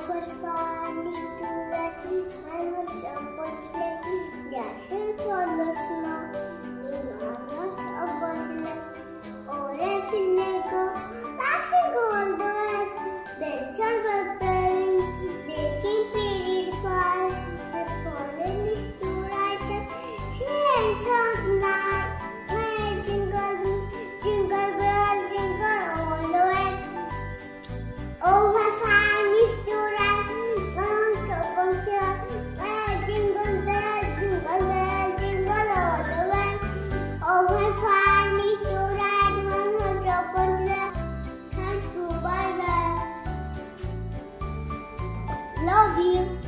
for. Love you.